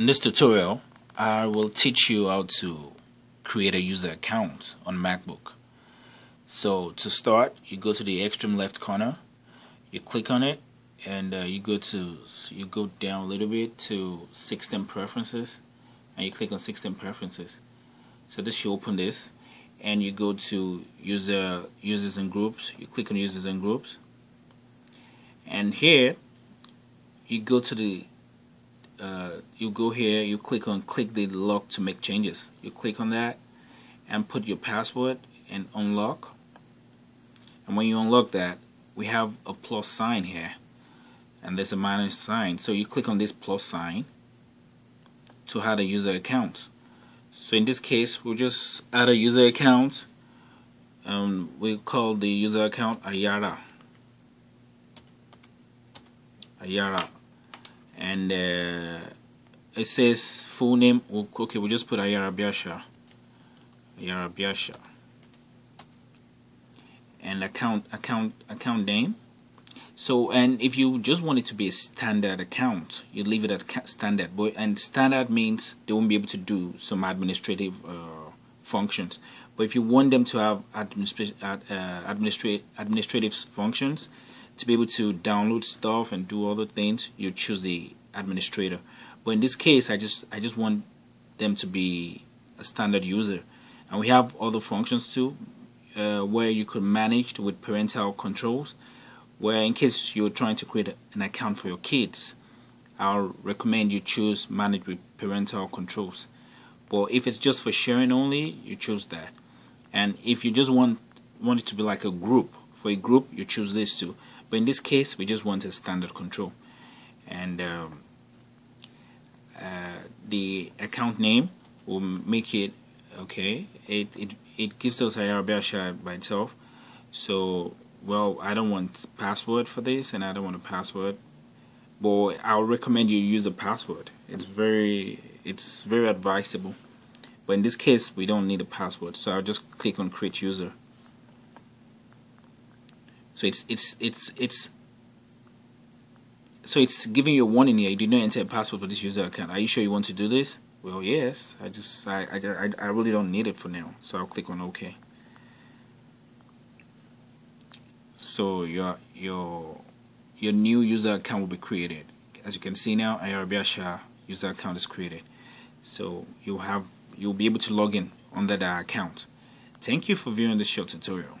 In this tutorial, I will teach you how to create a user account on MacBook. So to start, you go to the extreme left corner, you click on it, and uh, you go to you go down a little bit to system preferences, and you click on system preferences. So this should open this, and you go to user users and groups. You click on users and groups, and here you go to the uh, you go here you click on click the lock to make changes. You click on that and put your password and unlock. And when you unlock that we have a plus sign here. And there's a minus sign. So you click on this plus sign to add a user account. So in this case we'll just add a user account um, we call the user account Ayara. Ayara and uh, it says full name okay we'll just put Ayara Biasha Ayara Biasha and account account account name. So and if you just want it to be a standard account you leave it at standard. But and standard means they won't be able to do some administrative uh, functions. But if you want them to have administrative uh, administrative administrative functions to be able to download stuff and do other things, you choose the administrator. But in this case, I just I just want them to be a standard user, and we have other functions too, uh, where you could manage with parental controls. Where in case you're trying to create an account for your kids, I'll recommend you choose manage with parental controls. But if it's just for sharing only, you choose that. And if you just want want it to be like a group, for a group, you choose this too. But in this case, we just want a standard control. And um, uh, the account name will make it okay. It it it gives us Ayarabiasha by itself. So well, I don't want password for this, and I don't want a password. But I'll recommend you use a password. It's very it's very advisable. But in this case, we don't need a password, so I'll just click on create user. So it's it's it's it's so it's giving you a warning here. You did not enter a password for this user account. Are you sure you want to do this? Well, yes. I just I I I really don't need it for now. So I'll click on OK. So your your your new user account will be created. As you can see now, Ayarabiasha user account is created. So you'll have you'll be able to log in under that account. Thank you for viewing this short tutorial.